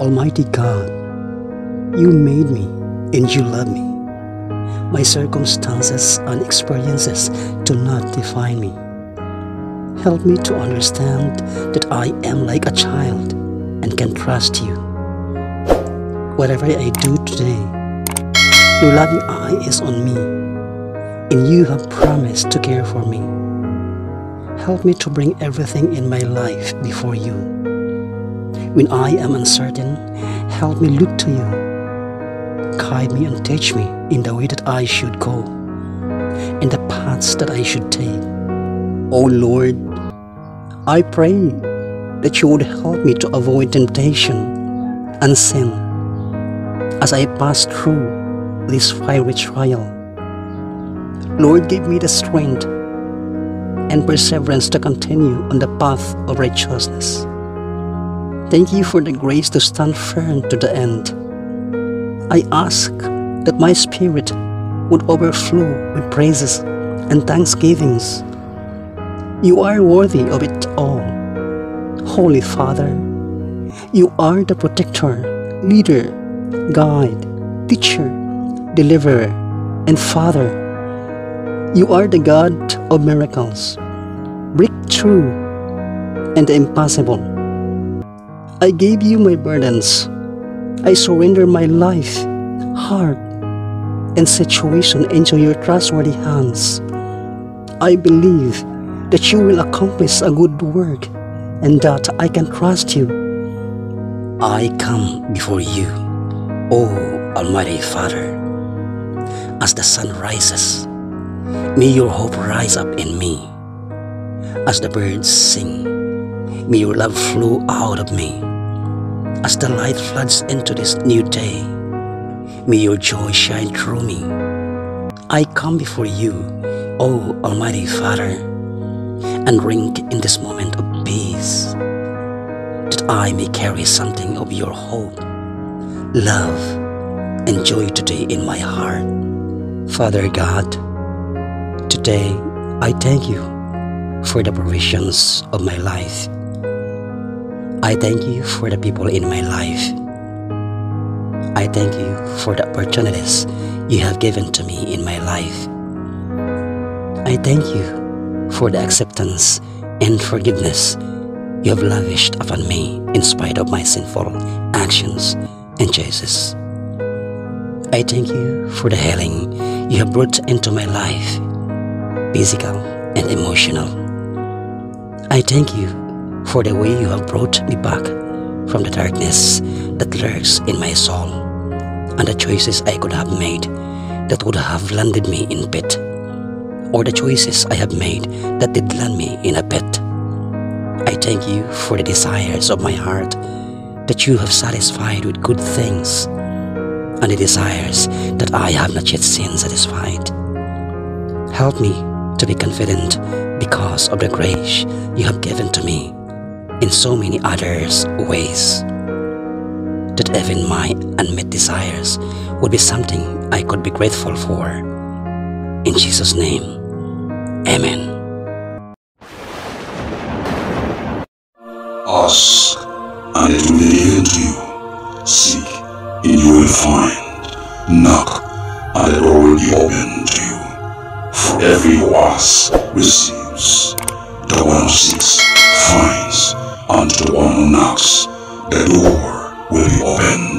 Almighty God, you made me and you love me. My circumstances and experiences do not define me. Help me to understand that I am like a child and can trust you. Whatever I do today, your loving eye is on me, and you have promised to care for me. Help me to bring everything in my life before you. When I am uncertain, help me look to you. Guide me and teach me in the way that I should go, in the paths that I should take. Oh Lord, I pray that you would help me to avoid temptation and sin as I pass through this fiery trial. Lord, give me the strength and perseverance to continue on the path of righteousness. Thank you for the grace to stand firm to the end. I ask that my spirit would overflow with praises and thanksgivings. You are worthy of it all. Holy Father, you are the protector, leader, guide, teacher, deliverer, and Father. You are the God of miracles, breakthrough, and the impossible. I gave you my burdens. I surrender my life, heart, and situation into your trustworthy hands. I believe that you will accomplish a good work and that I can trust you. I come before you, O Almighty Father. As the sun rises, may your hope rise up in me. As the birds sing, may your love flow out of me. As the light floods into this new day, may your joy shine through me. I come before you, O Almighty Father, and drink in this moment of peace, that I may carry something of your hope, love, and joy today in my heart. Father God, today I thank you for the provisions of my life. I thank you for the people in my life. I thank you for the opportunities you have given to me in my life. I thank you for the acceptance and forgiveness you have lavished upon me in spite of my sinful actions and choices. I thank you for the healing you have brought into my life, physical and emotional. I thank you for the way you have brought me back from the darkness that lurks in my soul and the choices I could have made that would have landed me in pit or the choices I have made that did land me in a pit. I thank you for the desires of my heart that you have satisfied with good things and the desires that I have not yet seen satisfied. Help me to be confident because of the grace you have given to me in so many others ways that even my unmet desires would be something I could be grateful for. In Jesus' name, Amen. Ask, and it will be given to you. Seek, and you will find. Knock, and door will be opened to you. For every who asks receives, the one who seeks finds, and to the one who knocks, the door will be opened.